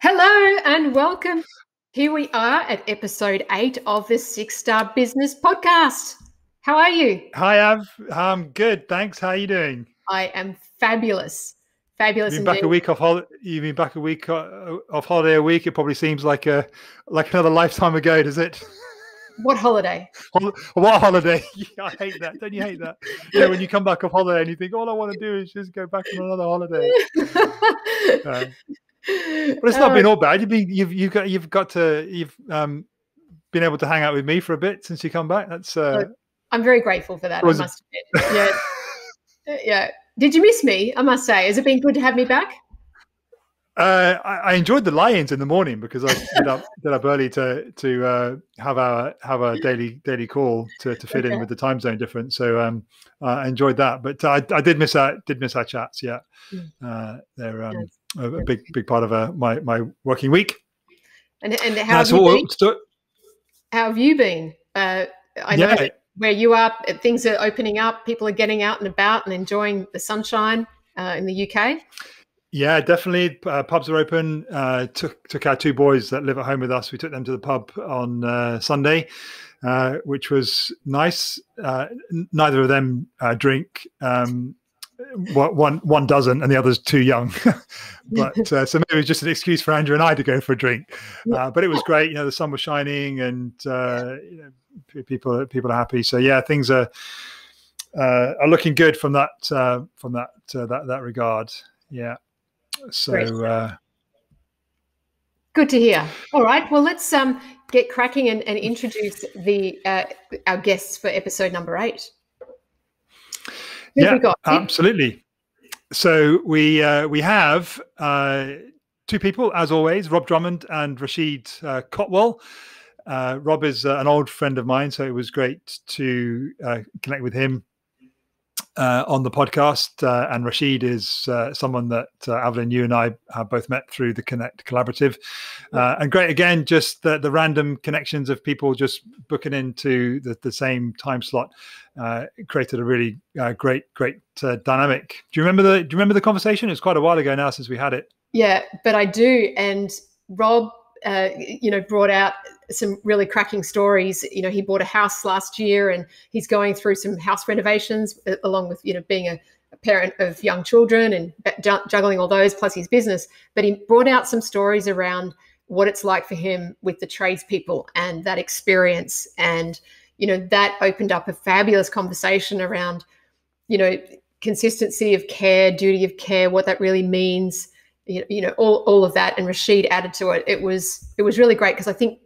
Hello and welcome. Here we are at episode eight of the Six Star Business Podcast. How are you? Hi, Av. I'm good. Thanks. How are you doing? I am fabulous. Fabulous. You've been back a week off holiday. You've been back a week uh, off holiday a week. It probably seems like a like another lifetime ago, does it? What holiday? What holiday? I hate that. Don't you hate that? Yeah, when you come back off holiday and you think all I want to do is just go back on another holiday. uh, but it's not uh, been all bad. You've been, you've you've got you've got to you've um been able to hang out with me for a bit since you come back. That's uh, I'm very grateful for that. I must admit. Yeah, yeah. Did you miss me? I must say, has it been good to have me back? Uh, I, I, enjoyed the lions in the morning because I did up, up early to to uh, have our have a daily daily call to, to fit okay. in with the time zone difference. So um, I enjoyed that, but I, I did miss our did miss our chats. Yeah, hmm. uh, they're um, a, a, big big part of uh, my my working week. And and how have you been? St- how have you been? Uh, I know yeah. Where you are, things are opening up. People are getting out and about and enjoying the sunshine uh, in the UK. Yeah, definitely. Uh, pubs are open. Uh, took took our two boys that live at home with us. We took them to the pub on uh, Sunday, uh, which was nice. Uh, neither of them uh, drink. Um, one one doesn't, and the other's too young. but so maybe it was just an excuse for Andrew and I to go for a drink. but it was great. You know, the sun was shining, and you know, people people are happy. So yeah, things are are looking good from that from that that that regard. Yeah. So uh, good to hear. All right, well let's um, get cracking and, and introduce the uh, our guests for episode number eight. Yeah, absolutely. So we uh, we have uh, two people as always, Rob Drummond and Rashid uh, Kotwal. Uh, Rob is uh, an old friend of mine, so it was great to uh, connect with him uh, on the podcast. Uh, and Rashid is uh, someone that uh, Evelyn, you and I have both met through the Connect Collaborative. Uh, and great, again, just the, the random connections of people just booking into the, the same time slot uh, created a really great, great dynamic. Do you remember the? Do you remember the conversation? It's quite a while ago now since we had it. Yeah, but I do. And Rob, you know, brought out some really cracking stories. You know, he bought a house last year and he's going through some house renovations uh, along with, you know, being a, a parent of young children and juggling all those plus his business. But he brought out some stories around what it's like for him with the tradespeople and that experience. And, you know, that opened up a fabulous conversation around, you know, consistency of care, duty of care, what that really means. You know, all, all of that and Rashid added to it. It was it was really great because I think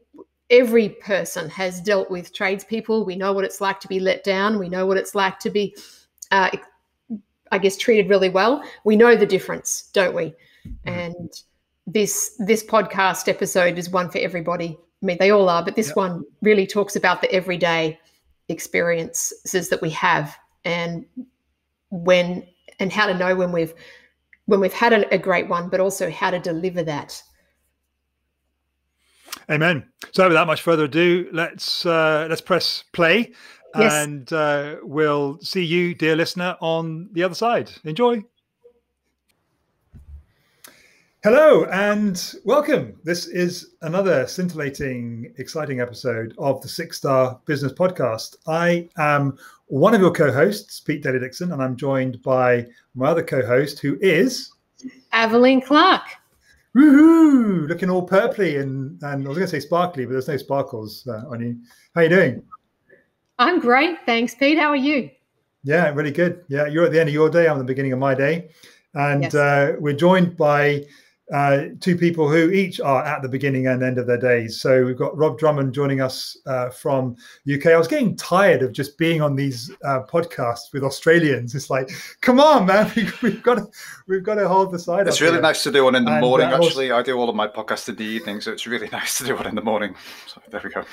every person has dealt with tradespeople. We know what it's like to be let down. We know what it's like to be, uh, I guess, treated really well. We know the difference, don't we? Mm-hmm. And this this podcast episode is one for everybody. I mean, they all are, but this yep. one really talks about the everyday experiences that we have and when and how to know when we've when we've had a, a great one, but also how to deliver that Amen. So without much further ado, let's uh, let's press play, yes. and uh, we'll see you, dear listener, on the other side. Enjoy. Hello and welcome. This is another scintillating, exciting episode of the Six Star Business Podcast. I am one of your co-hosts, Pete Daly Dixon, and I'm joined by my other co-host, who is Evelyn Clark woohoo, looking all purpley and, and I was going to say sparkly, but there's no sparkles uh, on you. How are you doing? I'm great, thanks, Pete. How are you? Yeah, really good. Yeah, you're at the end of your day. I'm at the beginning of my day, and yes. uh, we're joined by uh, two people who each are at the beginning and end of their days. So we've got Rob Drummond joining us uh, from UK. I was getting tired of just being on these uh, podcasts with Australians. It's like, come on, man, we've got to we've got to hold the side. It's really here. nice to do one in the and, morning. Uh, actually, I do all of my podcasts in the evening, so it's really nice to do one in the morning. So there we go.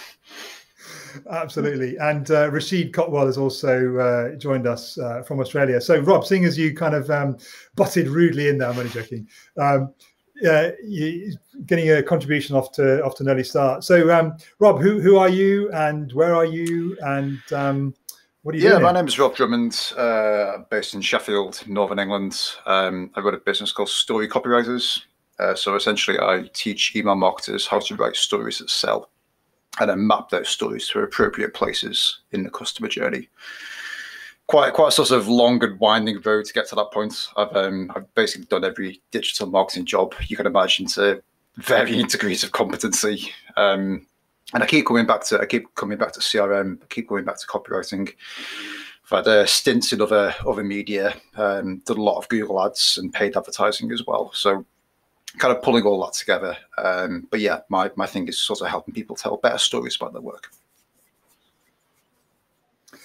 Absolutely. And uh, Rashid Kotwal has also uh, joined us uh, from Australia. So, Rob, seeing as you kind of um, butted rudely in there, I'm only joking. Um, uh, getting a contribution off to off to an early start. So, um, Rob, who who are you, and where are you, and um, what are you yeah, doing? my name is Rob Drummond, uh, based in Sheffield, Northern England. Um, I've got a business called Story Copywriters. Uh, so essentially, I teach email marketers how to write stories that sell, and then map those stories to appropriate places in the customer journey quite quite a sort of long and winding road to get to that point. I've um, I've basically done every digital marketing job you can imagine to varying degrees of competency. Um, and I keep coming back to I keep coming back to CRM, I keep going back to copywriting. I've had uh, stints in other other media, um, done a lot of Google ads and paid advertising as well. So kind of pulling all that together. Um, but yeah, my, my thing is sort of helping people tell better stories about their work.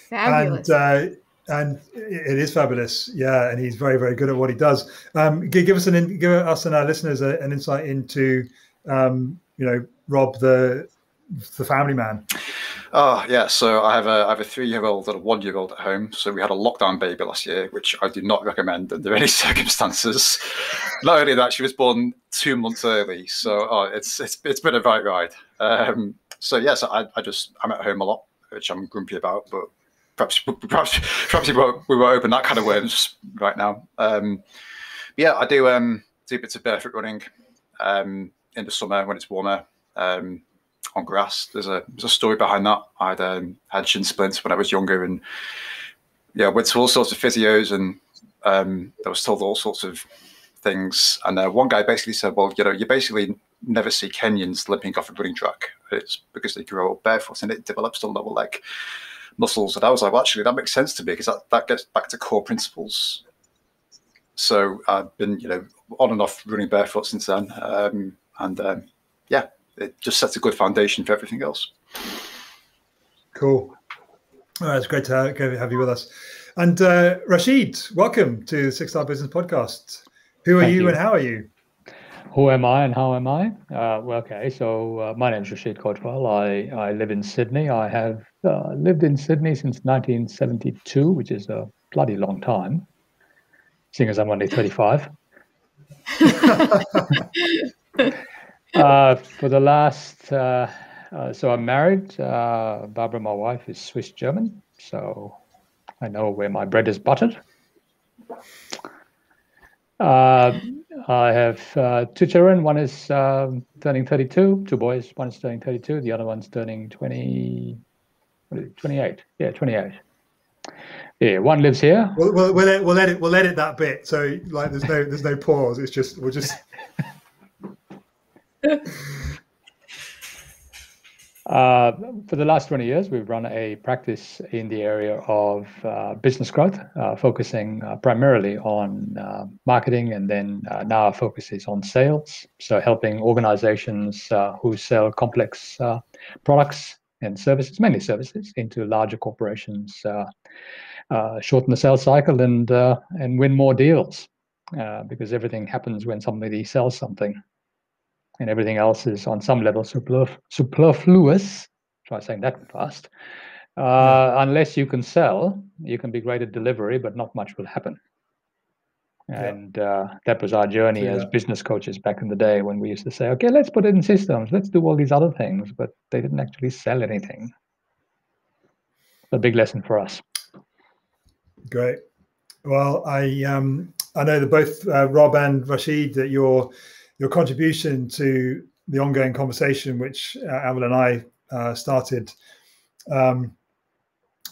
Fabulous. And uh, and it is fabulous. Yeah, and he's very, very good at what he does. Um, give, us an give us and our listeners a, an insight into um, you know Rob the the family man. Oh yeah, so I have a I have a three year old and a one year old at home. So we had a lockdown baby last year, which I do not recommend under any circumstances. not only that, she was born two months early, so oh, it's it's it's been a right ride. Um, so yes, yeah, so I, I just I'm at home a lot, which I'm grumpy about, but perhaps perhaps perhaps we won't, we won't open that kind of worms right now. Um, yeah, I do um, do bits of barefoot running um, in the summer when it's warmer um, on grass. There's a there's a story behind that. I'd um, had shin splints when I was younger, and yeah, went to all sorts of physios, and um, I was told all sorts of things. And uh, one guy basically said, "Well, you know, you basically never see Kenyans limping off a running track. It's because they grow up barefoot and it develops the lower leg." Muscles. And I was like, well, actually, that makes sense to me because that, that gets back to core principles. So I've been, you know, on and off running barefoot since then. Um, and um, yeah, it just sets a good foundation for everything else. Cool. All right, it's great to have you with us. And uh, Rashid, welcome to the Six Star Business Podcast. Who are you, you, and how are you? Who am I and how am I? Uh, well, okay, so uh, my name is Rashid Kotwal. I, I live in Sydney. I have uh, lived in Sydney since 1972, which is a bloody long time, seeing as I'm only 35. Uh, for the last, uh, uh, so I'm married. Barbara, my wife, is Swiss German, so I know where my bread is buttered. Uh, I have uh, two children. One is um, turning 32, two boys. One is turning 32. The other one's turning 20, 28. Yeah, 28. Yeah, one lives here. We'll, we'll, we'll, we'll edit we'll edit that bit. So like, there's no there's no pause. It's just we'll just. Uh, for the last 20 years, we've run a practice in the area of uh, business growth, uh, focusing uh, primarily on uh, marketing, and then now our focus is on sales. So, helping organizations who sell complex products and services, mainly services, into larger corporations, shorten the sales cycle and and win more deals, because everything happens when somebody sells something and everything else is on some level superfluous. Try saying that fast. Uh, yeah. Unless you can sell, you can be great at delivery, but not much will happen. And uh, that was our journey as business coaches back in the day when we used to say, okay, let's put it in systems, let's do all these other things, but they didn't actually sell anything. A big lesson for us. Great. Well, I um, I know that both uh, Rob and Rashid that you're your contribution to the ongoing conversation, which uh, Avril and I uh, started. Um,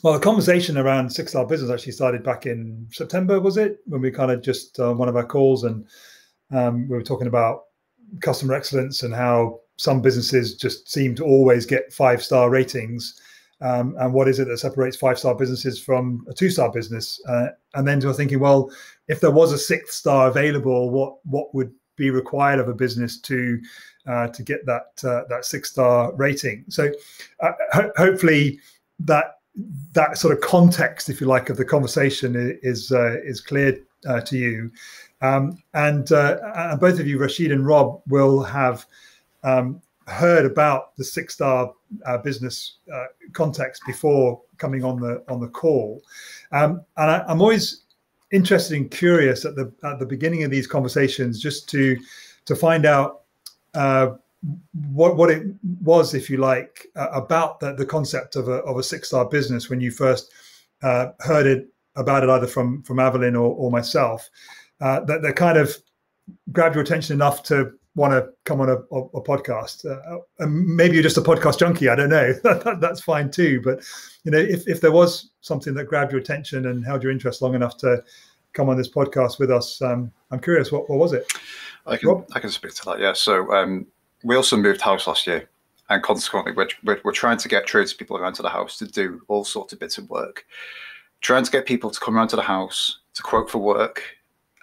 well, the conversation around six star business actually started back in September, was it? When we kind of just uh, one of our calls and um, we were talking about customer excellence and how some businesses just seem to always get five star ratings. Um, and what is it that separates five star businesses from a two star business? Uh, and then you're thinking, well, if there was a sixth star available, what what would be required of a business to uh, to get that uh, that six star rating. So uh, ho- hopefully that that sort of context, if you like, of the conversation is uh, is clear uh, to you. Um, and, uh, and both of you, Rashid and Rob, will have um, heard about the six star business context before coming on the on the call. Um, and I, I'm always interested and curious at the at the beginning of these conversations just to to find out uh, what what it was, if you like, uh, about the, the concept of a of a six star business when you first uh, heard it about it either from from Avelyn or, or myself. Uh, that that kind of grabbed your attention enough to want to come on a, a, a podcast. Uh, and maybe you're just a podcast junkie. I don't know. That's fine too. But you know, if if there was something that grabbed your attention and held your interest long enough to come on this podcast with us, um, I'm curious. What what was it? I can Rob? I can speak to that. Yeah. So um, we also moved house last year, and consequently, we're, we're, we're trying to get tradespeople around to the house to do all sorts of bits of work. Trying to get people to come around to the house to quote for work,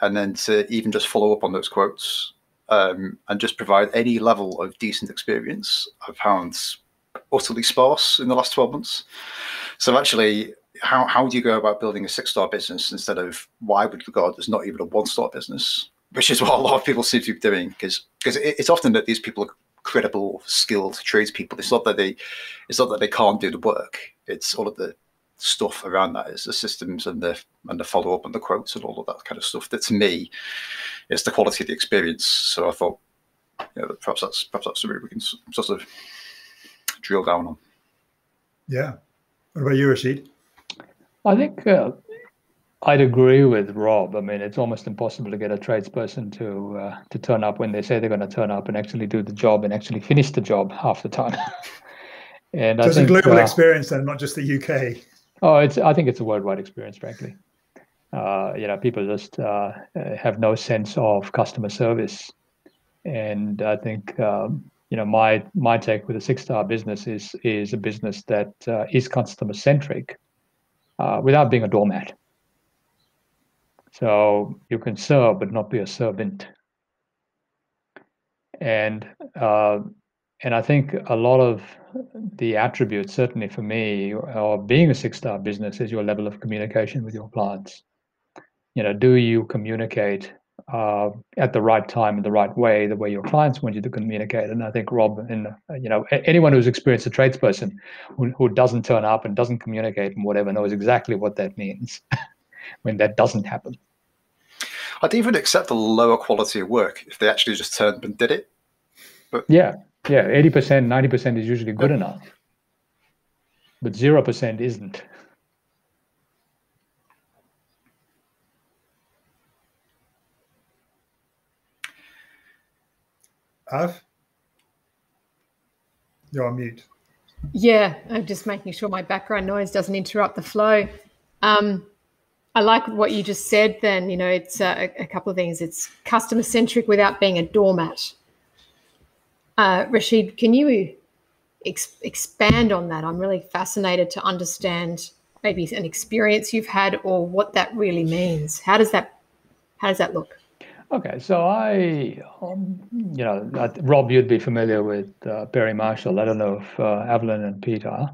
and then to even just follow up on those quotes um, and just provide any level of decent experience. I've found utterly sparse in the last 12 months. So actually, how, how do you go about building a six star business instead of I would regard as not even a one star business, which is what a lot of people seem to be doing because because it's often that these people are credible, skilled tradespeople. It's not that they it's not that they can't do the work. It's all of the stuff around that is the systems and the and the follow up and the quotes and all of that kind of stuff. That to me is the quality of the experience. So I thought, yeah, perhaps that's perhaps that's something we can sort of drill down on. Yeah. What about you, Rashid? I think uh, I'd agree with Rob. I mean, it's almost impossible to get a tradesperson to uh, to turn up when they say they're going to turn up and actually do the job and actually finish the job half the time. and so I it's think, a global uh, experience, and not just the UK. Oh, it's. I think it's a worldwide experience, frankly. Uh, you know, people just uh, have no sense of customer service, and I think um, you know my my take with a six star business is is a business that uh, is customer centric, uh, without being a doormat. So you can serve, but not be a servant. And uh, and I think a lot of the attributes, certainly for me, of being a six-star business is your level of communication with your clients. You know, do you communicate uh, at the right time in the right way, the way your clients want you to communicate? And I think Rob and you know anyone who's experienced a tradesperson who, who doesn't turn up and doesn't communicate and whatever knows exactly what that means when that doesn't happen. I'd even accept a lower quality of work if they actually just turned up and did it. But yeah, yeah, 80%, 90% is usually good enough. But 0% isn't. Av? You're on mute. Yeah, I'm just making sure my background noise doesn't interrupt the flow. Um, I like what you just said. Then you know, it's uh, a couple of things. It's customer centric without being a doormat. Uh, Rashid, can you ex- expand on that? I'm really fascinated to understand maybe an experience you've had or what that really means. How does that how does that look? Okay, so I, um, you know, Rob, you'd be familiar with uh, Perry Marshall. I don't know if uh, Avelyn and Pete are,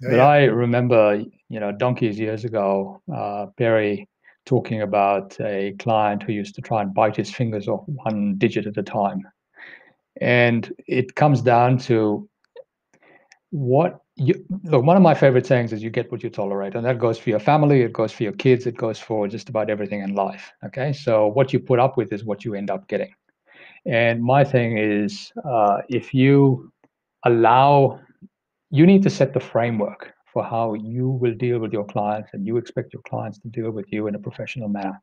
yeah, but yeah. I remember, you know, donkeys years ago, uh, Perry talking about a client who used to try and bite his fingers off one digit at a time and it comes down to what you look. One of my favorite sayings is you get what you tolerate, and that goes for your family, it goes for your kids, it goes for just about everything in life. Okay, so what you put up with is what you end up getting. And my thing is, uh, if you allow, you need to set the framework for how you will deal with your clients, and you expect your clients to deal with you in a professional manner.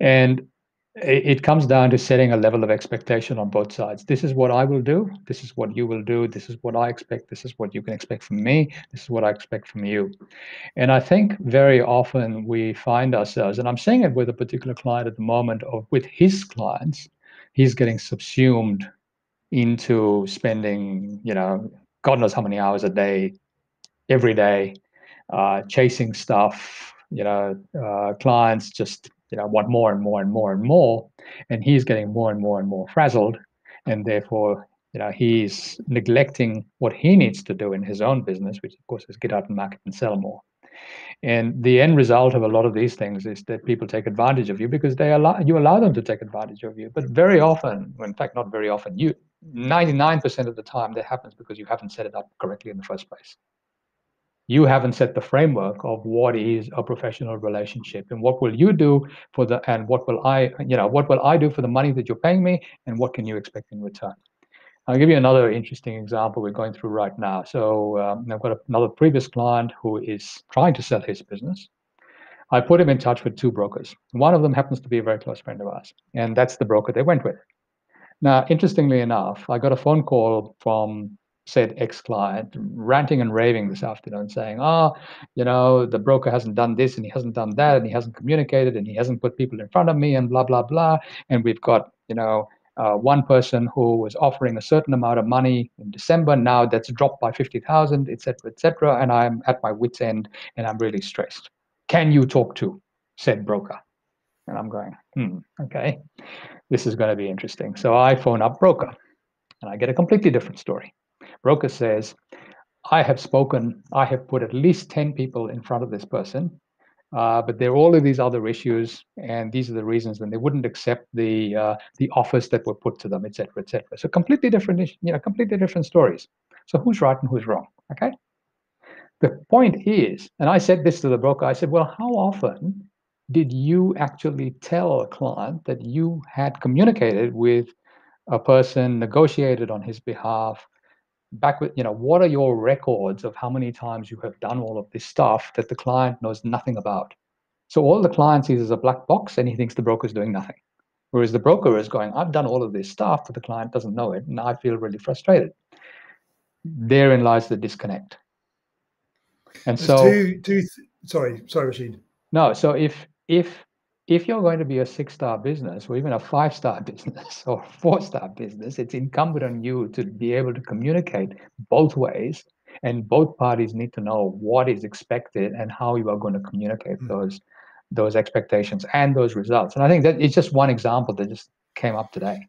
And it comes down to setting a level of expectation on both sides. This is what I will do. This is what you will do. This is what I expect. This is what you can expect from me. This is what I expect from you. And I think very often we find ourselves, and I'm saying it with a particular client at the moment, of with his clients, he's getting subsumed into spending, you know, God knows how many hours a day, every day, uh, chasing stuff. You know, uh, clients just you know want more and more and more and more and he's getting more and more and more frazzled and therefore you know he's neglecting what he needs to do in his own business which of course is get out and market and sell more. And the end result of a lot of these things is that people take advantage of you because they allow you allow them to take advantage of you but very often in fact not very often you 99% of the time that happens because you haven't set it up correctly in the first place you haven't set the framework of what is a professional relationship and what will you do for the and what will i you know what will i do for the money that you're paying me and what can you expect in return? I'll give you another interesting example we're going through right now. So um, i've got another previous client who is trying to sell his business. I put him in touch with two brokers. One of them happens to be a very close friend of ours and that's the broker they went with. Now interestingly enough i got a phone call from said ex-client ranting and raving this afternoon saying oh you know the broker hasn't done this and he hasn't done that and he hasn't communicated and he hasn't put people in front of me and blah blah blah. And we've got you know uh, one person who was offering a certain amount of money in December. Now that's dropped by 50,000 etc etc and I'm at my wits end and I'm really stressed. Can you talk to said broker? And I'm going hmm okay. This is going to be interesting. So I phone up broker and I get a completely different story broker says, I have spoken, I have put at least 10 people in front of this person, uh, but there are all of these other issues, and these are the reasons, and they wouldn't accept the uh, the offers that were put to them, et cetera, et cetera. So completely different, you know, completely different stories. So who's right and who's wrong? Okay. The point is, and I said this to the broker, I said, well, how often did you actually tell a client that you had communicated with a person, negotiated on his behalf, back with you know what are your records of how many times you have done all of this stuff that the client knows nothing about? So all the client sees is a black box and he thinks the broker is doing nothing. Whereas the broker is going i've done all of this stuff but the client doesn't know it and i feel really frustrated. Therein lies the disconnect. And There's so two, two sorry sorry rashid. No so if if if you're going to be a six star business or even a five star business or four star business, it's incumbent on you to be able to communicate both ways. And both parties need to know what is expected and how you are going to communicate mm-hmm. those those expectations and those results. And I think that it's just one example that just came up today.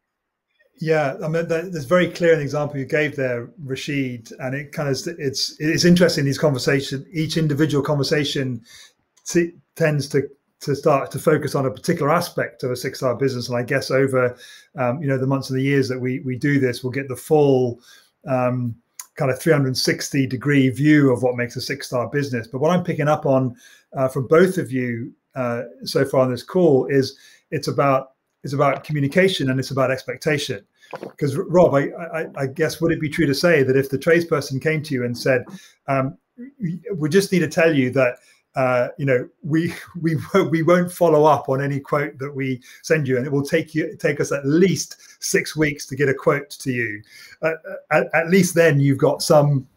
Yeah, I mean, that's very clear an example you gave there, Rashid, and it kind of it's it's interesting. These conversations, each individual conversation t- tends to to start to focus on a particular aspect of a six star business. And I guess over um, you know the months and the years that we we do this, we'll get the full um, kind of 360 degree view of what makes a six star business. But what I'm picking up on uh, from both of you uh, so far on this call is it's about it's about communication and it's about expectation. Because Rob, I, I, I, guess would it be true to say that if the tradesperson came to you and said, um, "We just need to tell you that uh, you know, we we we won't follow up on any quote that we send you, and it will take you take us at least six weeks to get a quote to you. Uh, at, at, least then you've got some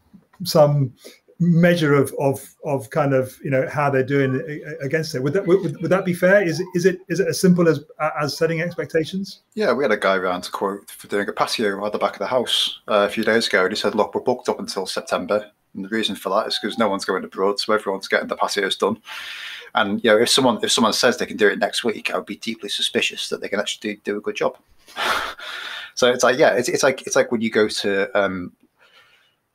some measure of of of kind of you know how they're doing against it. Would that would, would that be fair? Is it is it is it as simple as as setting expectations? Yeah, we had a guy around to quote for doing a patio at the back of the house uh, a few days ago, and he said, "Look, we're booked up until September." And the reason for that is because no one's going abroad, so everyone's getting the patios done. And you know, if someone if someone says they can do it next week, I would be deeply suspicious that they can actually do, do a good job. so it's like yeah, it's, it's like it's like when you go to um,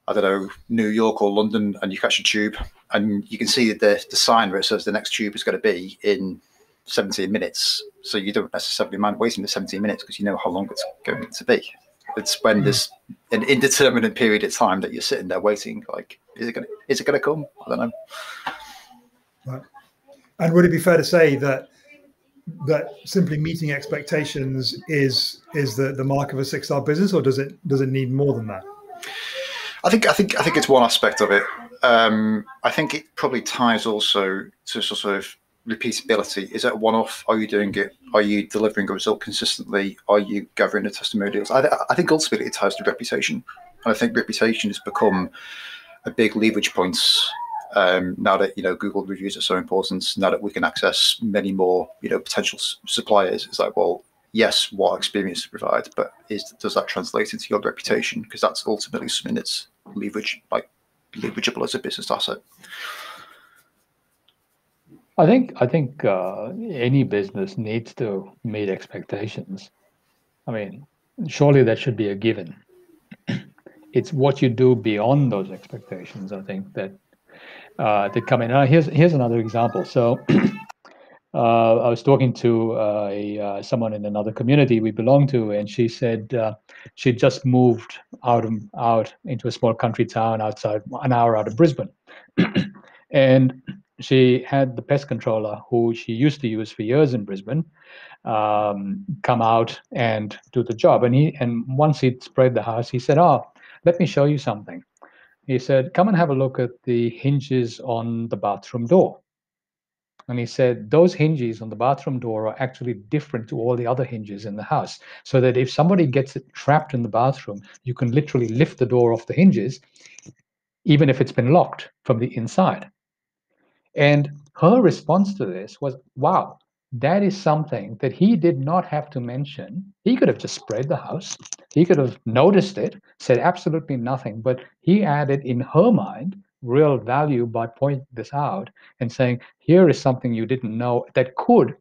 I don't know New York or London and you catch a tube and you can see the the sign where it says the next tube is going to be in 17 minutes. So you don't necessarily mind waiting the 17 minutes because you know how long it's going to be. It's when there's an indeterminate period of time that you're sitting there waiting. Like, is it gonna is it gonna come? I don't know. Right. And would it be fair to say that that simply meeting expectations is is the, the mark of a six star business, or does it does it need more than that? I think I think I think it's one aspect of it. Um, I think it probably ties also to sort of repeatability? Is it a one-off? Are you doing it? Are you delivering a result consistently? Are you gathering the testimonials? I, I think ultimately it ties to reputation. And I think reputation has become a big leverage point um, now that you know Google reviews are so important. Now that we can access many more you know potential suppliers, it's like well. Yes, what experience to provide, but is does that translate into your reputation? Because that's ultimately something that's leverage like leverageable as a business asset. I think I think uh, any business needs to meet expectations. I mean, surely that should be a given. it's what you do beyond those expectations. I think that uh, that come in. Uh, here's here's another example. So, uh, I was talking to uh, a, uh, someone in another community we belong to, and she said uh, she just moved out of, out into a small country town outside an hour out of Brisbane, and she had the pest controller who she used to use for years in Brisbane um, come out and do the job. And he and once he'd sprayed the house, he said, "Oh, let me show you something." He said, "Come and have a look at the hinges on the bathroom door." And he said, those hinges on the bathroom door are actually different to all the other hinges in the house. So that if somebody gets trapped in the bathroom, you can literally lift the door off the hinges, even if it's been locked from the inside. And her response to this was, wow, that is something that he did not have to mention. He could have just sprayed the house. He could have noticed it, said absolutely nothing, but he added in her mind real value by pointing this out and saying, here is something you didn't know that could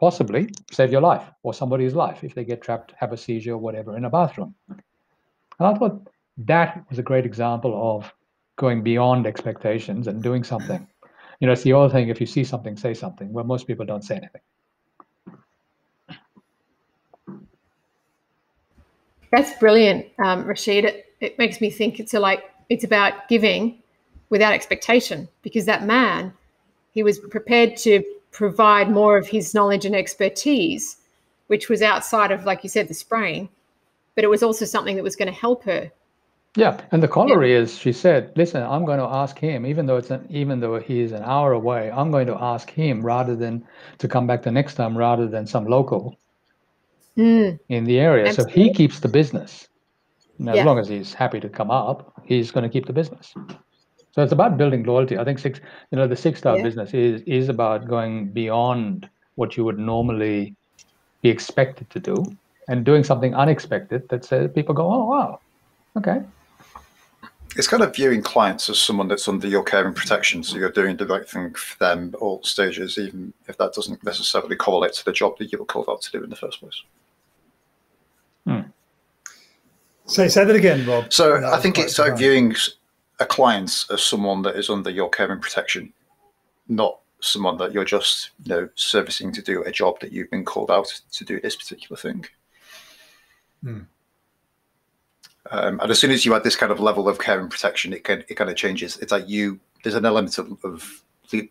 possibly save your life or somebody's life if they get trapped, have a seizure, or whatever, in a bathroom. And I thought that was a great example of going beyond expectations and doing something. You know, it's the old thing if you see something, say something. Well, most people don't say anything. That's brilliant, um, Rashid. It, it makes me think it's a, like it's about giving without expectation because that man he was prepared to provide more of his knowledge and expertise which was outside of like you said the spraying but it was also something that was going to help her yeah and the corollary is she said listen i'm going to ask him even though it's an, even though he is an hour away i'm going to ask him rather than to come back the next time rather than some local mm. in the area Absolutely. so he keeps the business now, yeah. as long as he's happy to come up he's going to keep the business so it's about building loyalty. I think six, you know, the six star yeah. business is is about going beyond what you would normally be expected to do and doing something unexpected that says people go, oh wow, okay. It's kind of viewing clients as someone that's under your care and protection, so you're doing the right thing for them at all stages, even if that doesn't necessarily correlate to the job that you were called out to do in the first place. Hmm. Say, say that again, Rob. So no, I think it's like viewing a client as someone that is under your care and protection, not someone that you're just you know servicing to do a job that you've been called out to do this particular thing. Hmm. Um, and as soon as you add this kind of level of care and protection, it can it kind of changes. It's like you there's an element of of,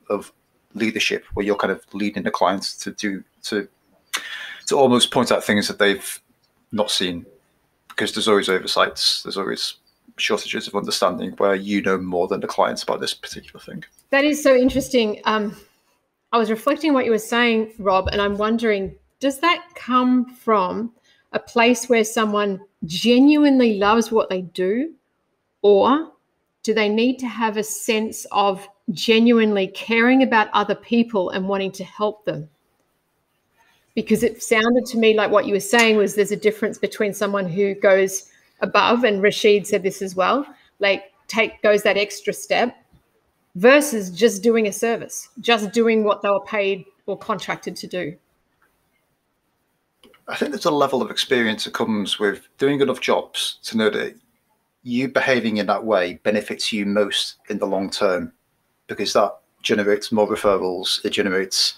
of leadership where you're kind of leading the clients to do to to almost point out things that they've not seen because there's always oversights. There's always shortages of understanding where you know more than the clients about this particular thing. That is so interesting. Um, I was reflecting what you were saying, Rob, and I'm wondering does that come from a place where someone genuinely loves what they do, or do they need to have a sense of genuinely caring about other people and wanting to help them? Because it sounded to me like what you were saying was there's a difference between someone who goes above, and Rashid said this as well, like take goes that extra step versus just doing a service, just doing what they were paid or contracted to do. I think there's a level of experience that comes with doing enough jobs to know that you behaving in that way benefits you most in the long term because that generates more referrals, it generates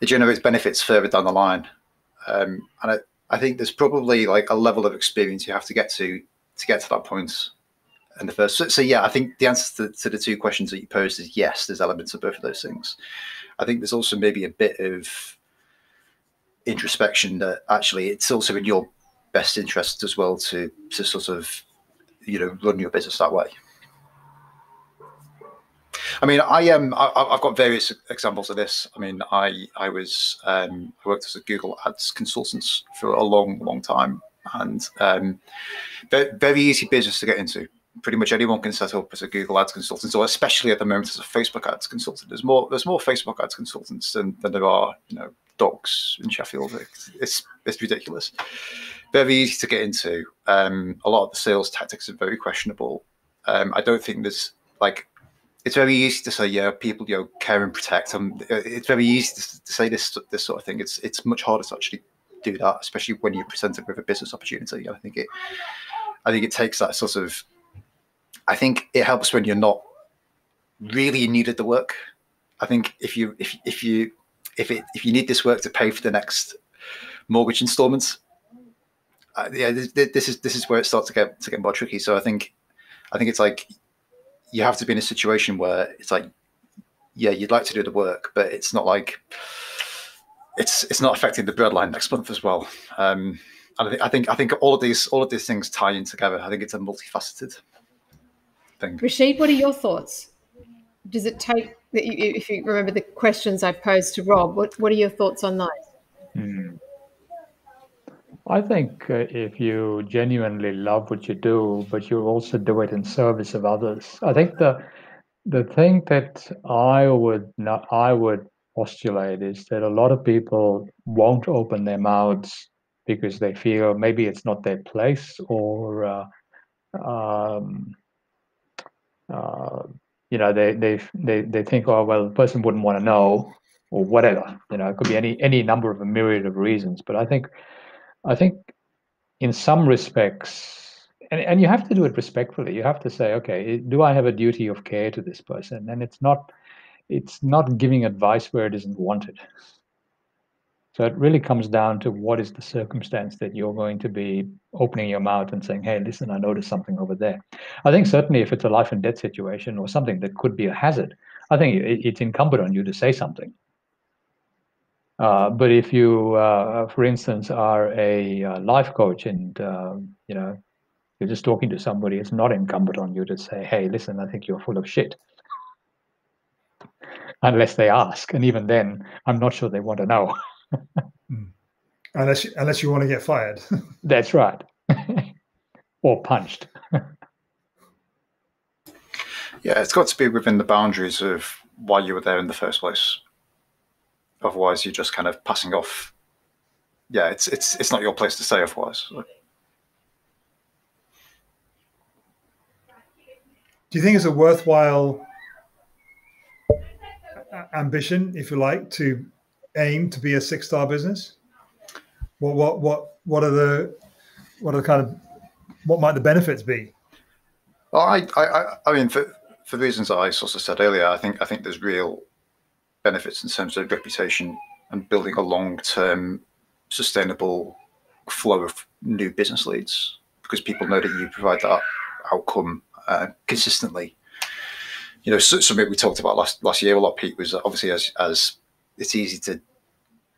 it generates benefits further down the line. Um, and it, I think there's probably like a level of experience you have to get to to get to that point in the first. So, so yeah, I think the answer to, to, the two questions that you posed is yes. There's elements of both of those things. I think there's also maybe a bit of introspection that actually it's also in your best interest as well to to sort of you know run your business that way. I mean, I am. Um, I, have got various examples of this. I mean, I I was um, I worked as a Google Ads consultant for a long, long time, and um, very, very easy business to get into. Pretty much anyone can set up as a Google Ads consultant, or especially at the moment as a Facebook Ads consultant. There's more there's more Facebook Ads consultants than, than there are you know dogs in Sheffield. It's it's ridiculous. Very easy to get into. Um, a lot of the sales tactics are very questionable. Um, I don't think there's like it's very easy to say, yeah, people, you know, care and protect. them. it's very easy to, to, say this this sort of thing. It's it's much harder to actually do that, especially when you're presented with a business opportunity. I think it, I think it takes that sort of. I think it helps when you're not really in need of the work. I think if you if if you if it if you need this work to pay for the next mortgage installments, uh, yeah, this, this, is this is where it starts to get to get more tricky. So I think I think it's like you have to be in a situation where it's like, yeah, you'd like to do the work, but it's not like it's it's not affecting the breadline next month as well. Um, I think I think I think all of these all of these things tie in together. I think it's a multifaceted thing. Rashid, what are your thoughts? Does it take that you, if you remember the questions I posed to Rob? What what are your thoughts on those? Hmm. I think uh, if you genuinely love what you do, but you also do it in service of others, I think the the thing that I would not I would postulate is that a lot of people won't open their mouths because they feel maybe it's not their place or uh, um, uh, you know they, they they they think oh well the person wouldn't want to know or whatever you know it could be any any number of a myriad of reasons but I think I think in some respects, and, and you have to do it respectfully. You have to say, okay, do I have a duty of care to this person? And it's not, it's not giving advice where it isn't wanted. So it really comes down to what is the circumstance that you're going to be opening your mouth and saying, hey, listen, I noticed something over there. I think certainly if it's a life and death situation or something that could be a hazard, I think it's incumbent on you to say something. Uh, but if you, uh, for instance, are a uh, life coach and uh, you know you're just talking to somebody, it's not incumbent on you to say, "Hey, listen, I think you're full of shit," unless they ask, and even then, I'm not sure they want to know. Hmm. unless unless you want to get fired. That's right, or punched. yeah, it's got to be within the boundaries of why you were there in the first place. Otherwise, you're just kind of passing off. Yeah, it's it's it's not your place to say otherwise. Do you think it's a worthwhile ambition, if you like, to aim to be a six-star business? What what what what are the what are the kind of what might the benefits be? Well, I I I mean for for reasons I sort of said earlier, I think I think there's real benefits in terms of reputation and building a long-term sustainable flow of new business leads because people know that you provide that outcome uh, consistently. You know, so, something we talked about last last year a lot, Pete, was obviously as as it's easy to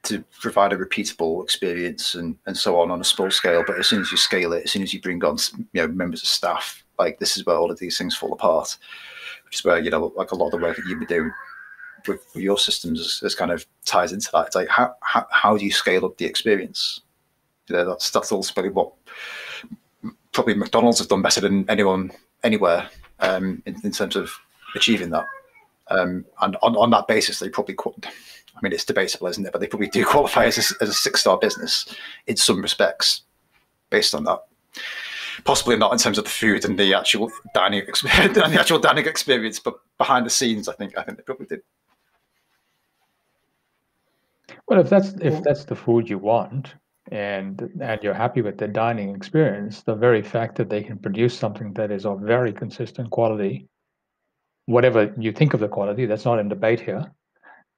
to provide a repeatable experience and, and so on on a small scale. But as soon as you scale it, as soon as you bring on you know members of staff, like this is where all of these things fall apart. Which is where you know like a lot of the work that you've been doing with, with your systems is, kind of ties into that. It's like how, how how do you scale up the experience? You know, that's that's ultimately what probably McDonald's have done better than anyone anywhere um, in, in terms of achieving that. Um, and on, on that basis, they probably, mean, it's debatable, isn't it? But they probably do qualify as a, as a six star business in some respects based on that. Possibly not in terms of the food and the actual dining experience, and the actual dining experience, but behind the scenes, I think I think they probably did well, if that's if that's the food you want, and and you're happy with the dining experience, the very fact that they can produce something that is of very consistent quality, whatever you think of the quality, that's not in debate here.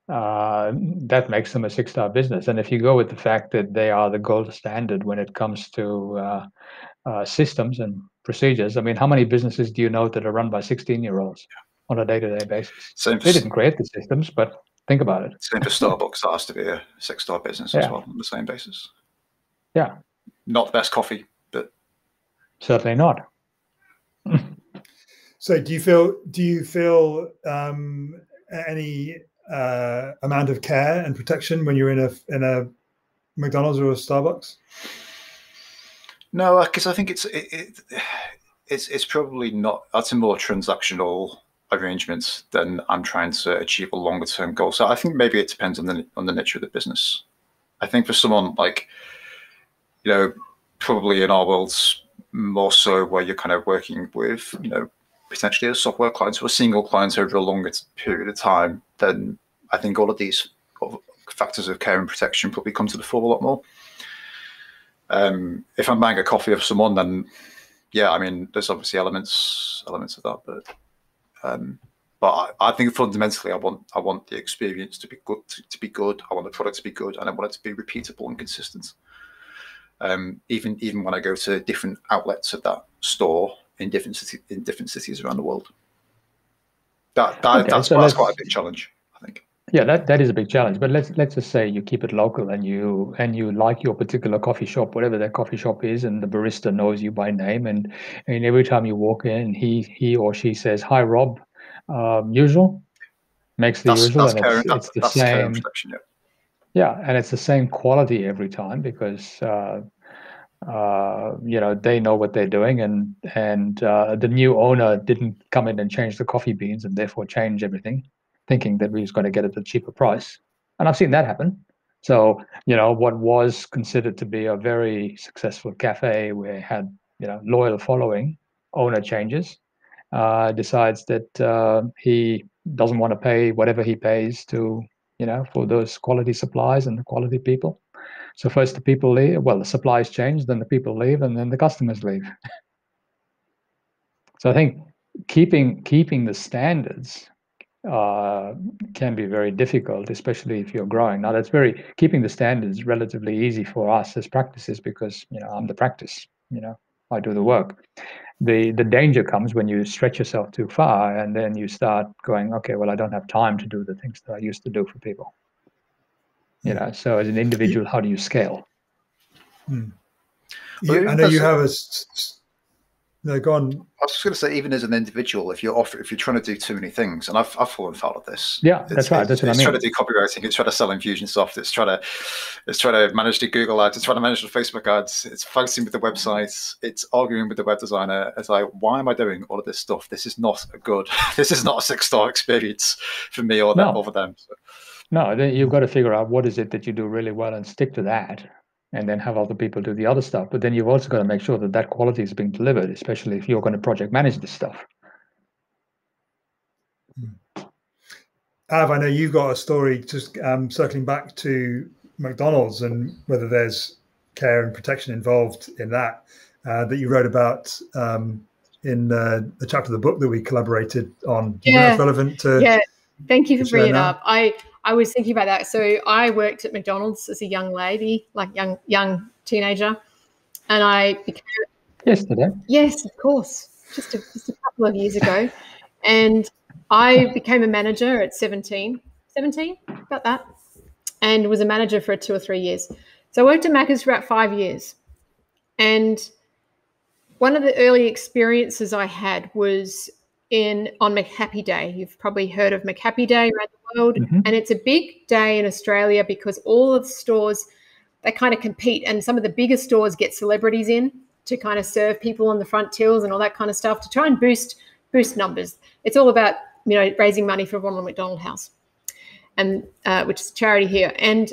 Uh, that makes them a six-star business. And if you go with the fact that they are the gold standard when it comes to uh, uh, systems and procedures, I mean, how many businesses do you know that are run by 16-year-olds on a day-to-day basis? Same they didn't create the systems, but Think about it. Same for Starbucks. That has to be a six star business yeah. as well on the same basis. Yeah. Not the best coffee, but certainly not. so do you feel do you feel um, any uh, amount of care and protection when you're in a in a McDonald's or a Starbucks? No, because I think it's it, it, it's it's probably not. That's a more transactional arrangements, then I'm trying to achieve a longer term goal. So I think maybe it depends on the on the nature of the business. I think for someone like, you know, probably in our worlds more so where you're kind of working with, you know, potentially a software client or a single client over a longer period of time, then I think all of these factors of care and protection probably come to the fore a lot more. Um, if I'm buying a coffee of someone, then yeah, I mean, there's obviously elements elements of that, but um, But I, I, think fundamentally, I want I want the experience to be good. To, to, be good, I want the product to be good, and I want it to be repeatable and consistent. Um, even even when I go to different outlets of that store in different city, in different cities around the world. That, that okay, that's, so that's quite a big challenge, I think. Yeah, that, that is a big challenge. But let's let's just say you keep it local and you and you like your particular coffee shop, whatever that coffee shop is, and the barista knows you by name, and and every time you walk in, he he or she says, "Hi, Rob," um, usual makes the that's, usual, that's and it's, it's the same. Yeah. yeah, and it's the same quality every time because uh, uh, you know they know what they're doing, and and uh, the new owner didn't come in and change the coffee beans and therefore change everything thinking that we was going to get it at a cheaper price. And I've seen that happen. So, you know, what was considered to be a very successful cafe where had, you know, loyal following, owner changes, uh, decides that uh, he doesn't want to pay whatever he pays to, you know, for those quality supplies and the quality people. So first the people leave, well, the supplies change, then the people leave, and then the customers leave. so I think keeping keeping the standards uh, can be very difficult, especially if you're growing. Now, that's very keeping the standards relatively easy for us as practices because you know I'm the practice. You know, I do the work. The the danger comes when you stretch yourself too far, and then you start going, okay, well, I don't have time to do the things that I used to do for people. You know, so as an individual, how do you scale? Hmm. I know you have a no, go on. I was just going to say, even as an individual, if you're off, if you're trying to do too many things, and I've, I've fallen foul of this. Yeah, it's, that's right. That's what it's I mean. trying to do copywriting. It's trying to sell Infusionsoft. It's trying to, it's trying to manage the Google ads. It's trying to manage the Facebook ads. It's focusing with the websites. It's arguing with the web designer. It's like, why am I doing all of this stuff? This is not a good. this is not a six star experience for me or them no. or for them. So. No, then you've got to figure out what is it that you do really well and stick to that and then have other people do the other stuff. But then you've also got to make sure that that quality is being delivered, especially if you're going to project manage this stuff. Hmm. Av, I know you've got a story just um, circling back to McDonald's and whether there's care and protection involved in that uh, that you wrote about um, in uh, the chapter of the book that we collaborated on. Yeah, relevant to. Yeah, thank you for bringing it up. I I was thinking about that. So I worked at McDonald's as a young lady, like young young teenager, and I became yesterday. Yes, of course, just a, just a couple of years ago, and I became a manager at 17, 17, about that, and was a manager for two or three years. So I worked at Macca's for about five years, and one of the early experiences I had was in on McHappy Day. You've probably heard of McHappy Day around the world, mm-hmm. and it's a big day in Australia because all of the stores they kind of compete, and some of the bigger stores get celebrities in to kind of serve people on the front tills and all that kind of stuff to try and boost boost numbers. It's all about you know raising money for Ronald McDonald House, and uh, which is charity here, and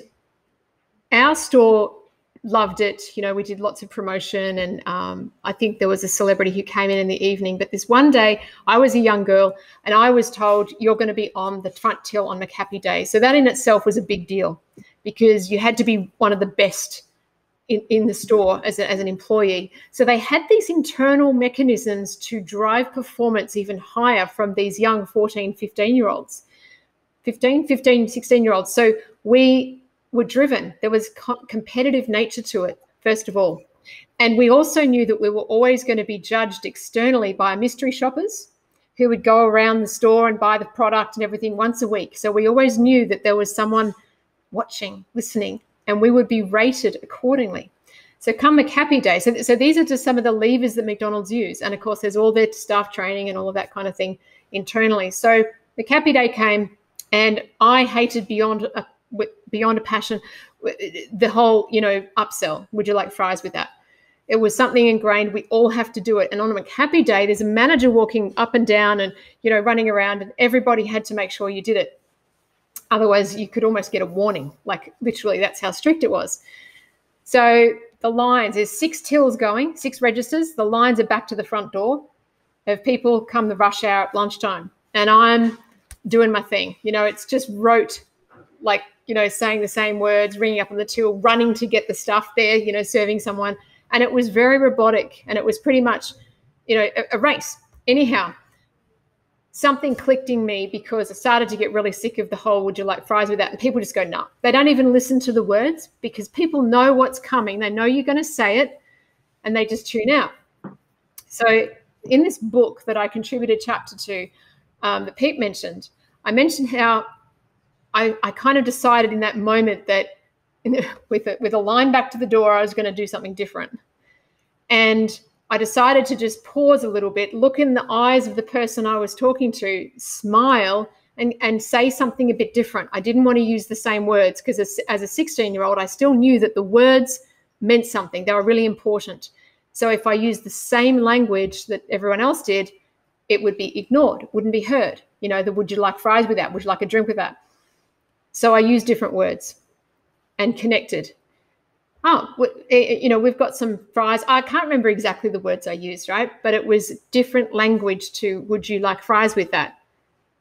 our store loved it. You know, we did lots of promotion, and um, I think there was a celebrity who came in in the evening. But this one day, I was a young girl, and I was told you're going to be on the front till on McHappy Day. So that in itself was a big deal, because you had to be one of the best in, in the store as, a, as an employee. So they had these internal mechanisms to drive performance even higher from these young 14, 15 year olds. 15, 15, 16 year olds. So we were driven. There was co- competitive nature to it, first of all. And we also knew that we were always going to be judged externally by mystery shoppers who would go around the store and buy the product and everything once a week. So we always knew that there was someone watching, listening, and we would be rated accordingly. So come McHappy Day. So, so these are just some of the levers that McDonald's use. And of course, there's all their staff training and all of that kind of thing internally. So McHappy Day came and I hated beyond uh, a beyond a passion the whole you know upsell. Would you like fries with that? It was something ingrained. We all have to do it. And on a happy day there's a manager walking up and down and you know running around and everybody had to make sure you did it. Otherwise you could almost get a warning like literally that's how strict it was. So the lines there's six tills going six registers. The lines are back to the front door. Of people come the rush hour at lunchtime and i'm doing my thing you know it's just rote like you know, saying the same words, ringing up on the till, running to get the stuff there, you know, serving someone. And it was very robotic and it was pretty much, you know, a, a race. Anyhow, something clicked in me because I started to get really sick of the whole would you like fries with that? And people just go, no. Nah. They don't even listen to the words because people know what's coming. They know you're going to say it and they just tune out. So in this book that I contributed chapter to, um, that Pete mentioned, I mentioned how I, I kind of decided in that moment that the, with a, with a line back to the door, I was going to do something different. And I decided to just pause a little bit, look in the eyes of the person I was talking to, smile, and, and say something a bit different. I didn't want to use the same words because as, as a 16 year old, I still knew that the words meant something. They were really important. So if I used the same language that everyone else did, it would be ignored, wouldn't be heard. You know, the would you like fries with that? Would you like a drink with that? So I use different words and connected oh, eh, eh, you know, we've got some fries. I can't remember exactly the words I used, right? But it was different language to, would you like fries with that?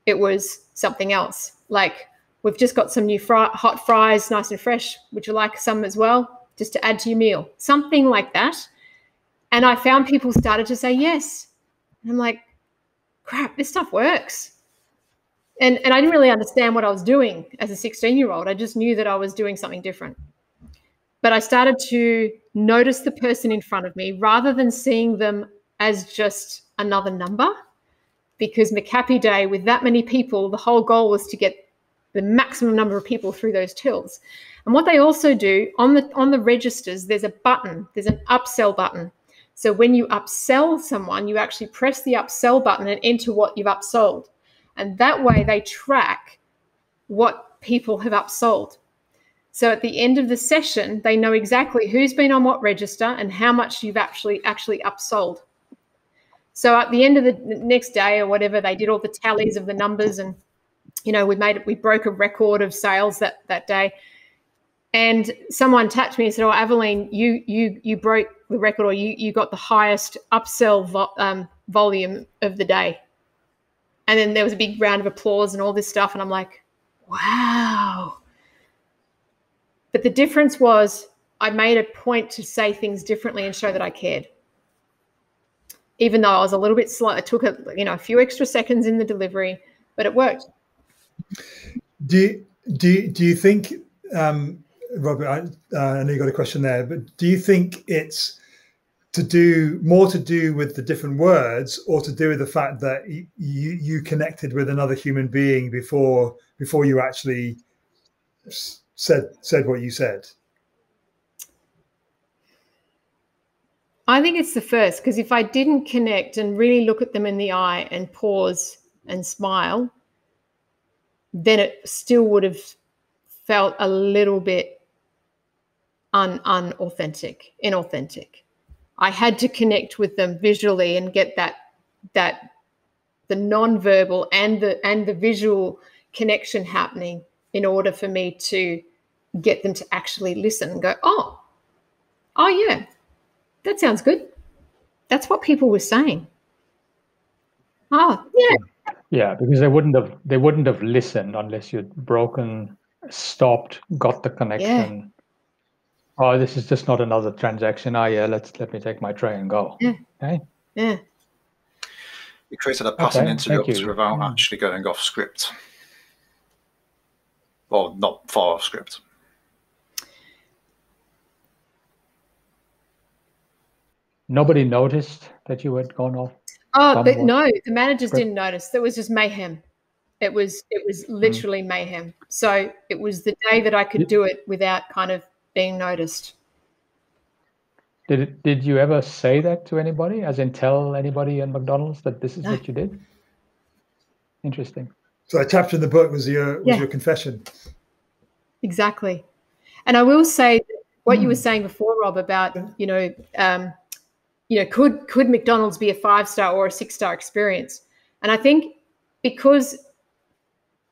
It was something else. Like, we've just got some new hot fries, nice and fresh. Would you like some as well? Just to add to your meal. Something like that. And I found people started to say yes. And I'm like, crap, this stuff works. And, and I didn't really understand what I was doing as a 16 year old. I just knew that I was doing something different but I started to notice the person in front of me rather than seeing them as just another number. Because McHappy Day, with that many people, the whole goal was to get the maximum number of people through those tills. And what they also do on the on the registers, there's a button, there's an upsell button. So when you upsell someone, you actually press the upsell button and enter what you've upsold. And that way they track what people have upsold. So at the end of the session, they know exactly who's been on what register and how much you've actually actually upsold. So at the end of the next day or whatever, they did all the tallies of the numbers, and you know we made it. We broke a record of sales that that day. And someone tapped me and said, "Oh, Aveline, you you you broke the record, or you you got the highest upsell vo- um, volume of the day." And then there was a big round of applause and all this stuff, and I'm like, "Wow." But the difference was I made a point to say things differently and show that I cared. Even though I was a little bit slow, it took a you know a few extra seconds in the delivery, but it worked. Do do do you think, um, Robert? I, uh, I know you got a question there, but do you think it's to do more to do with the different words, or to do with the fact that you you connected with another human being before before you actually said said what you said? I think it's the first because if I didn't connect and really look at them in the eye and pause and smile, then it still would have felt a little bit un unauthentic, inauthentic. I had to connect with them visually and get that that the non-verbal and the and the visual connection happening in order for me to get them to actually listen and go, oh, oh yeah, that sounds good. That's what people were saying. Oh yeah. Yeah, because they wouldn't have they wouldn't have listened unless you'd broken, stopped, got the connection. Yeah. Oh, this is just not another transaction. Oh yeah, let's let me take my tray and go. Yeah. Okay. Yeah. You created a pattern okay, interrupt without mm. actually going off script. Well, not far off script. Nobody noticed that you had gone off. Oh, but no, the managers script. didn't notice. There was just mayhem. It was it was mm. literally mm. mayhem. So it was the day that I could do it without kind of being noticed. Did it, did you ever say that to anybody, as in tell anybody in McDonald's that this is no. what you did? Interesting. So that chapter in the book was your was yeah. your confession. Exactly, and I will say what mm. you were hmm. saying before, Rob, about you know, um, you know, could could McDonald's be a five star or a six star experience? And I think because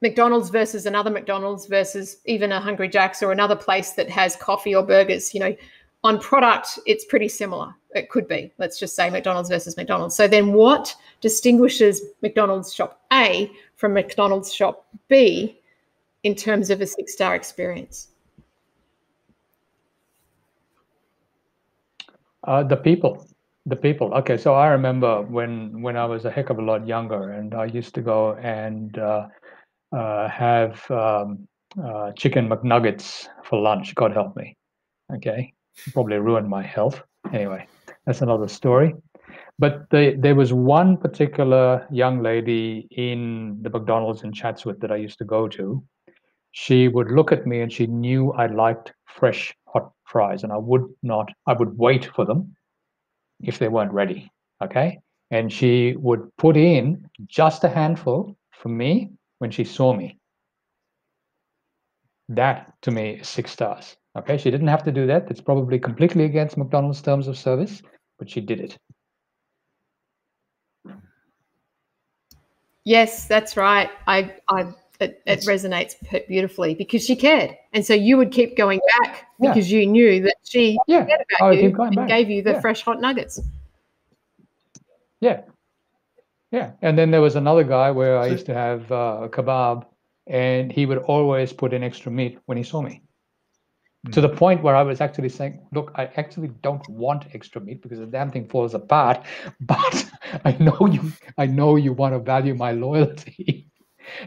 McDonald's versus another McDonald's versus even a Hungry Jack's or another place that has coffee or burgers, you know, on product, it's pretty similar. It could be. Let's just say McDonald's versus McDonald's. So then what distinguishes McDonald's shop A from McDonald's shop B in terms of a six star experience? Uh, the people. The people. Okay, so I remember when when I was a heck of a lot younger, and I used to go and uh, uh, have um, uh, chicken McNuggets for lunch. God help me. Okay, probably ruined my health. Anyway, that's another story. But the, there was one particular young lady in the McDonald's in Chatswood that I used to go to. She would look at me and she knew I liked fresh hot fries, and I would not. I would wait for them if they weren't ready. Okay. And she would put in just a handful for me when she saw me. That to me is six stars. Okay. She didn't have to do that. It's probably completely against McDonald's terms of service, but she did it. Yes, that's right. I, I it, it resonates beautifully because she cared, and so you would keep going back yeah. because you knew that she yeah. cared about oh, you and back. gave you the yeah. fresh hot nuggets. Yeah, yeah. And then there was another guy where I used to have uh, a kebab, and he would always put in extra meat when he saw me. Mm. To the point where I was actually saying, "Look, I actually don't want extra meat because the damn thing falls apart. But I know you, I know you want to value my loyalty."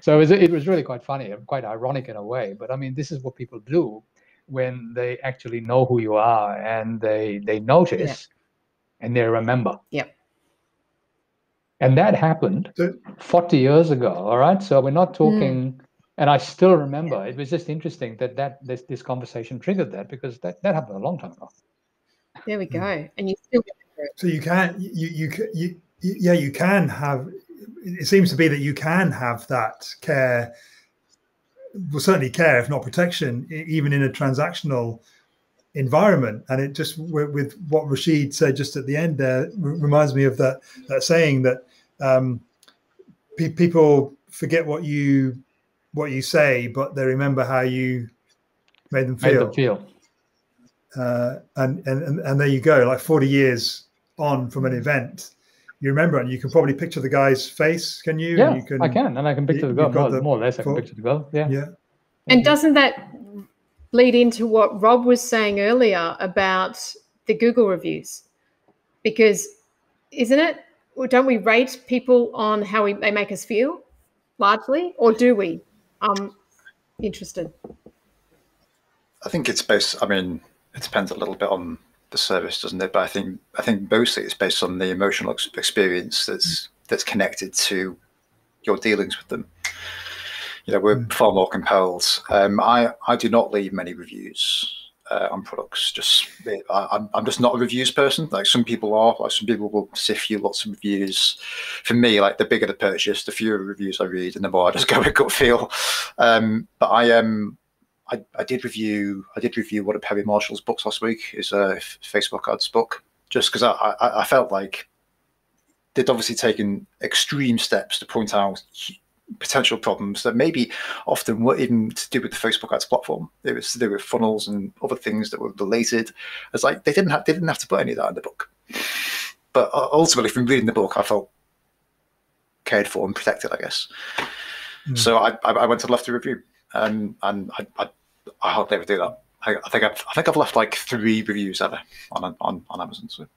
so it was, it was really quite funny and quite ironic in a way. But I mean, this is what people do when they actually know who you are and they they notice yeah. and they remember. Yep. And that happened 40 years ago. All right. So we're not talking. Mm. And I still remember. It was just interesting that that this this conversation triggered that because that that happened a long time ago. There we go. And you still. So you can you you you, you yeah you can have it seems to be that you can have that care well certainly care if not protection even in a transactional environment and it just with, what rashid said just at the end there reminds me of that that saying that um, pe- people forget what you what you say but they remember how you made them feel, made them feel. Uh, and, and and there you go like 40 years on from an event you remember and you can probably picture the guy's face can you? Yeah you can, i can and i can picture the girl more, the, more or less i can picture the girl yeah. Yeah. And doesn't that lead into what rob was saying earlier about the google reviews? Because isn't it don't we rate people on how we, they make us feel largely or do we i'm interested i think it's based i mean it depends a little bit on the service, doesn't it? But I think I think mostly it's based on the emotional experience that's that's connected to your dealings with them. You know, we're mm. far more compelled. Um, I I do not leave many reviews uh, on products. Just I, I'm I'm just not a reviews person. Like some people are. Like some people will sift you lots of reviews. For me, like the bigger the purchase, the fewer reviews I read, and the more I just go with gut feel. Um, but I am. Um, I, I did review I did review one of Perry Marshall's books last week. Is a Facebook ads book, just because I, I, I felt like they'd obviously taken extreme steps to point out potential problems that maybe often weren't even to do with the Facebook ads platform. It was to do with funnels and other things that were related. It's like they didn't have they didn't have to put any of that in the book. But uh, ultimately, from reading the book, I felt cared for and protected. I guess. Mm. So I, I went to left a review, um, and I, I I hardly ever do that. I, I, think I've I think I've left like three reviews ever on on, on Amazon. So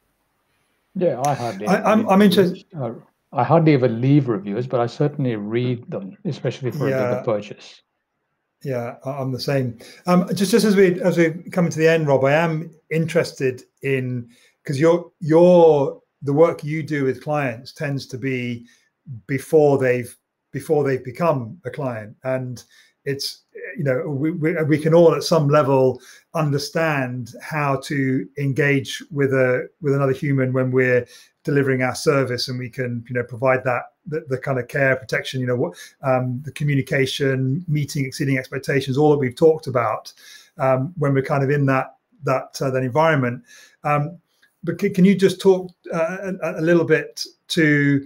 yeah, I hardly. I, am I'm interested. Uh, I hardly ever leave reviews, but I certainly read them, especially for yeah. a bigger purchase. Yeah, I'm the same. Um, just just as we as we coming to the end, Rob, I am interested in because your your the work you do with clients tends to be before they've before they've become a client, and it's you know we, we, we, can all at some level understand how to engage with a with another human when we're delivering our service and we can you know provide that the, the kind of care protection you know what um, the communication meeting exceeding expectations all that we've talked about um, when we're kind of in that that uh, that environment um, but can, can, you just talk uh, a, a, little bit to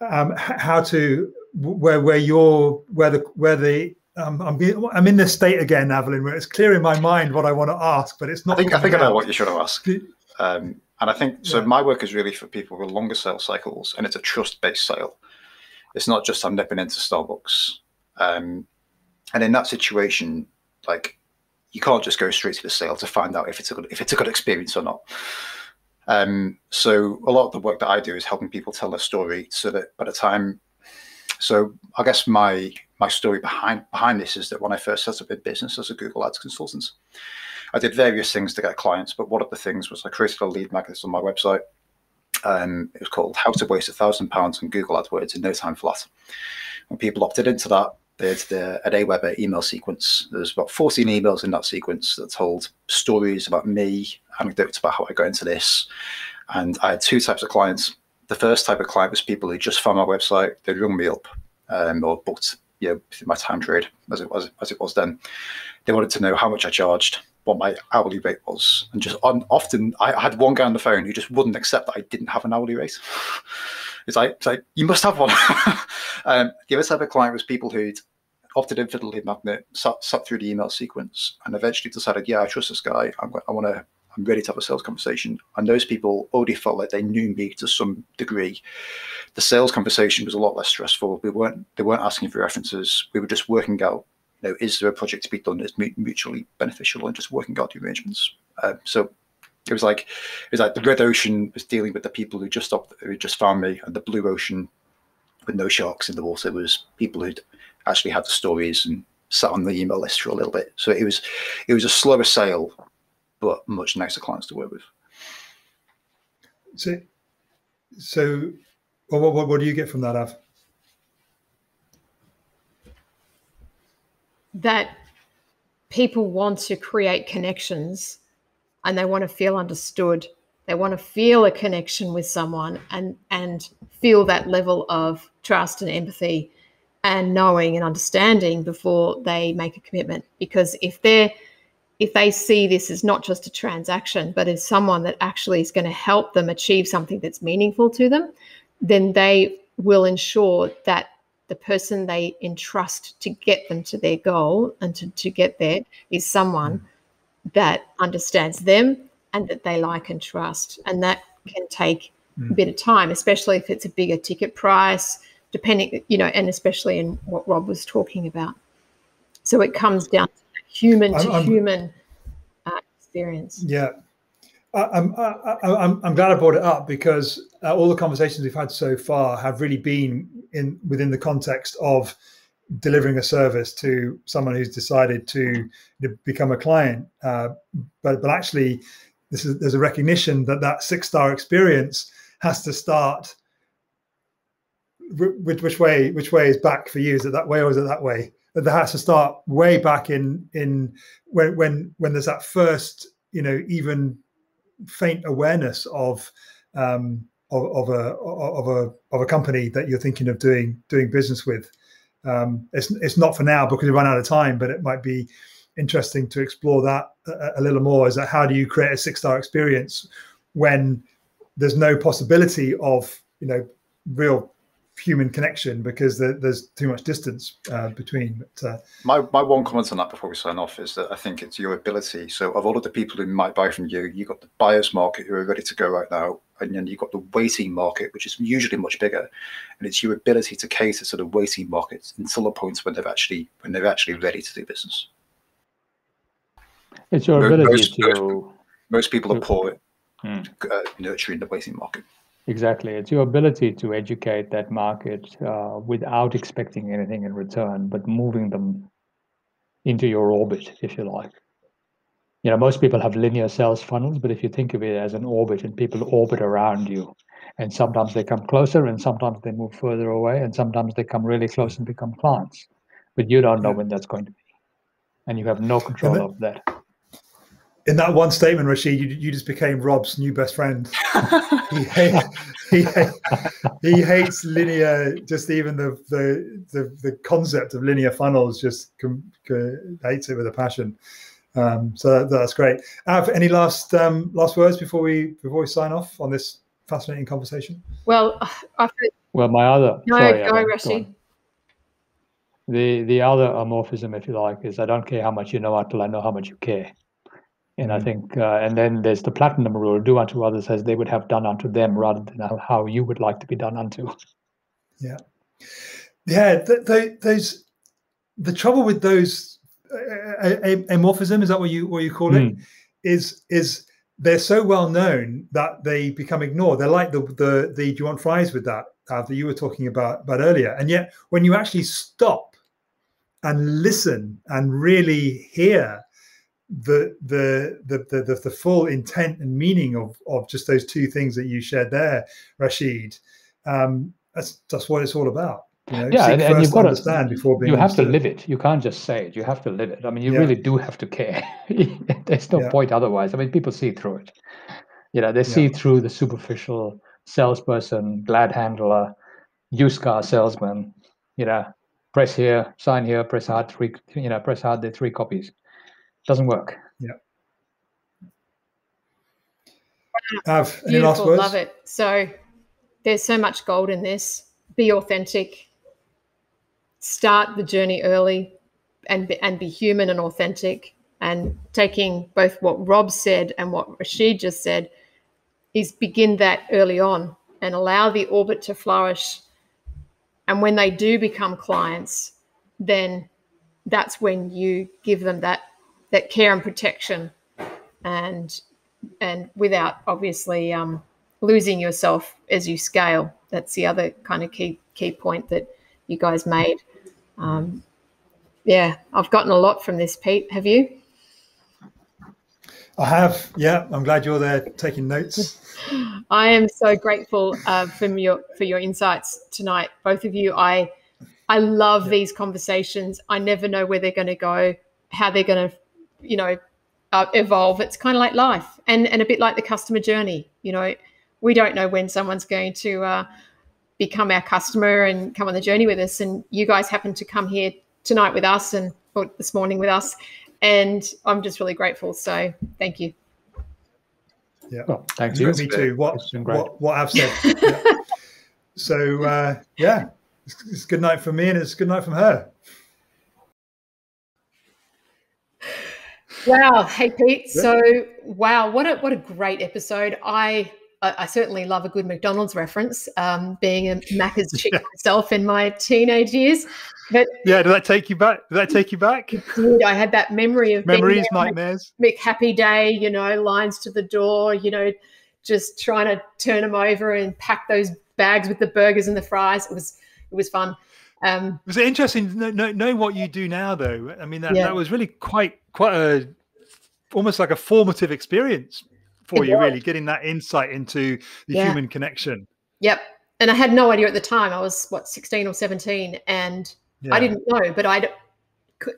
um, how to where where you're where the where the um, I'm I'm in this state again, Evelyn, where it's clear in my mind what I want to ask, but it's not. I think I think. I know what you should have asked. Um, and I think so. Yeah. My work is really for people with longer sales cycles, and it's a trust-based sale. It's not just I'm nipping into Starbucks. Um, and in that situation, like you can't just go straight to the sale to find out if it's a good if it's a good experience or not. Um, so a lot of the work that I do is helping people tell their story so that by the time, so I guess my my story behind behind this is that when I first set up a business as a Google Ads consultant, I did various things to get clients, but one of the things was I created a lead magnet on my website. Um, it was called How to Waste a Thousand Pounds on Google AdWords in No Time Flat. When people opted into that, they had the, an Aweber email sequence. There's about 14 emails in that sequence that told stories about me, anecdotes about how I got into this. And I had two types of clients. The first type of client was people who just found my website, they'd rung me up um, or booked you know, my TimeTrade as it was as it was then. They wanted to know how much I charged, what my hourly rate was, and just on, often I had one guy on the phone who just wouldn't accept that I didn't have an hourly rate. it's like, it's like you must have one. um, the other type of client was people who'd opted in for the lead magnet, sat, sat through the email sequence, and eventually decided, yeah, I trust this guy. I'm, I want to I'm ready to have a sales conversation. And those people already felt like they knew me to some degree. The sales conversation was a lot less stressful. We weren't they weren't asking for references. We were just working out, you know, is there a project to be done that's mutually beneficial and just working out the arrangements. Uh, so it was like it was like the red ocean was dealing with the people who just stopped, who just found me, and the blue ocean with no sharks in the water was people who'd actually had the stories and sat on the email list for a little bit. So it was it was a slower sale but much nicer clients to work with. So, so what, what, what do you get from that, Av? That people want to create connections and they want to feel understood. They want to feel a connection with someone and, and feel that level of trust and empathy and knowing and understanding before they make a commitment. Because if they're if they see this as not just a transaction, but as someone that actually is going to help them achieve something that's meaningful to them, then they will ensure that the person they entrust to get them to their goal and to, to get there is someone that understands them and that they like and trust. And that can take mm. a bit of time, especially if it's a bigger ticket price, depending, you know, and especially in what Rob was talking about. So it comes down to human to I'm, human uh, experience. Yeah. I'm, I'm, I'm glad I brought it up because uh, all the conversations we've had so far have really been in within the context of delivering a service to someone who's decided to become a client. Uh, but but actually, this is there's a recognition that that six star experience has to start. Which, which way? Which way is back for you? Is it that way or is it that way? that has to start way back in in when when when there's that first you know even faint awareness of um, of, of, a of a of a company that you're thinking of doing doing business with. Um, it's it's not for now because we run out of time, but it might be interesting to explore that a, a little more. Is that how do you create a six star experience when there's no possibility of you know real human connection because there, there's too much distance uh, between. But, uh, my my one comment on that before we sign off is that I think it's your ability. So of all of the people who might buy from you, you have got the buyers market who are ready to go right now, and then you've got the waiting market, which is usually much bigger, and it's your ability to cater to the waiting markets until the point when they've actually when they're actually ready to do business. It's your ability most, to. Most, most people are poor hmm. uh, nurturing the waiting market. Exactly. It's your ability to educate that market uh, without expecting anything in return, but moving them into your orbit, if you like. You know, most people have linear sales funnels, but if you think of it as an orbit and people orbit around you, and sometimes they come closer and sometimes they move further away, and sometimes they come really close and become clients, but you don't know when that's going to be. And you have no control of that in that one statement, Rashid, you, you just became Rob's new best friend. he, hate, he, hate, he hates linear, just even the, the the the, concept of linear funnels, just com, com, hates it with a passion. Um, so that, that's great. Av, any last um, last words before we before we sign off on this fascinating conversation? Well, I've well, my other no, sorry, go, Rashid. The the other amorphism, if you like, is I don't care how much you know until I know how much you care. And I mm. think, uh, and then there's the platinum rule: do unto others as they would have done unto them, rather than how you would like to be done unto. Yeah, yeah. Th- th- those the trouble with those uh, amorphism is that what you what you call it? Mm. Is is they're so well known that they become ignored. They're like the the the do you want fries with that uh, that you were talking about about earlier. And yet, when you actually stop and listen and really hear the the the the, the, the full intent and meaning of of just those two things that you shared there, Rashid, um, that's that's what it's all about. You know, yeah, and, and you've got to understand before being. You have to live it. You can't just say it. You have to live it. I mean, you yeah. really do have to care. There's no yeah. point otherwise. I mean, people see through it. You know, they see yeah. through the superficial salesperson, glad handler, used car salesman. You know, press here, sign here, press hard three. You know, press hard the three copies. Doesn't work. Yeah. Have any last words? Love it. So there's so much gold in this. Be authentic start the journey early and be, and be human and authentic. And taking both what Rob said and what Rashid just said is begin that early on and allow the orbit to flourish. And when they do become clients then that's when you give them that that care and protection and and without obviously um, losing yourself as you scale. That's the other kind of key key point that you guys made um, yeah, I've gotten a lot from this, Pete. Have you? I have. Yeah, I'm glad you're there taking notes. I am so grateful uh, for your for your insights tonight, both of you. I I love yeah. these conversations. I never know where they're going to go, how they're going to, you know, uh, evolve. It's kind of like life, and and a bit like the customer journey. You know, we don't know when someone's going to uh, become our customer and come on the journey with us. And you guys happen to come here tonight with us and or this morning with us. And I'm just really grateful. So thank you. Yeah. Well, thank you. Me too. What, what, what I've said. yeah. So, uh, yeah, it's, it's good night for me and it's good night from her. Wow. Hey, Pete. So, wow, what a what a great episode. I I, certainly love a good McDonald's reference, um, being a Macca's chick yeah. myself in my teenage years. But yeah, did that take you back? Did that take you back? Did. I had that memory of memories, nightmares. McHappy Day, you know, lines to the door, you know, just trying to turn them over and pack those bags with the burgers and the fries. It was it was fun. Um, was it interesting Know what you do now, though? I mean, that, yeah. that was really quite quite a almost like a formative experience for it you, was. really getting that insight into the yeah. human connection. Yep. And I had no idea at the time. I was what 16 or 17, and yeah. I didn't know, but I,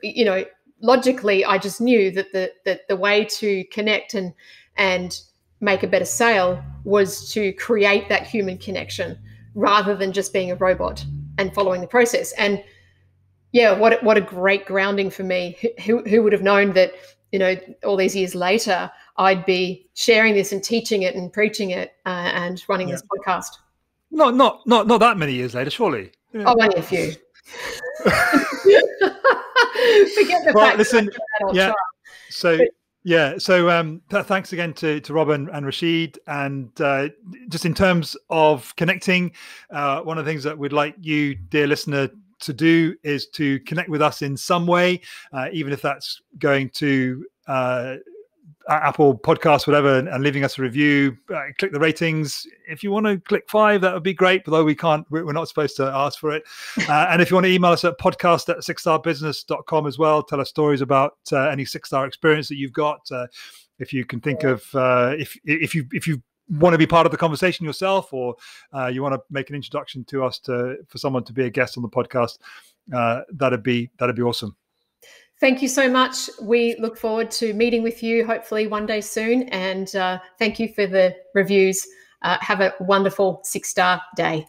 you know, logically, I just knew that the that the way to connect and and make a better sale was to create that human connection rather than just being a robot and following the process. And yeah, what what a great grounding for me. Who who would have known that you know all these years later I'd be sharing this and teaching it and preaching it uh, and running yeah. this podcast. Not not not not that many years later, surely. Yeah. Oh, only a few. Forget the well, fact listen, yeah. So but, yeah, so um, th- thanks again to to Robin and Rashid, and uh, just in terms of connecting, uh, one of the things that we'd like you, dear listener, to do is to connect with us in some way, uh, even if that's going to uh, Apple Podcast, whatever, and, leaving us a review. Uh, click the ratings. If you want to click five, that would be great. Although we can't, we're not supposed to ask for it. Uh, and if you want to email us at podcast at sixstarbusiness.com as well, tell us stories about uh, any six star experience that you've got. Uh, if you can think of, uh, if if you if you want to be part of the conversation yourself, or uh, you want to make an introduction to us to for someone to be a guest on the podcast, that'd be that'd be awesome. Thank you so much. We look forward to meeting with you hopefully one day soon. And uh, thank you for the reviews. Uh, have a wonderful six star day.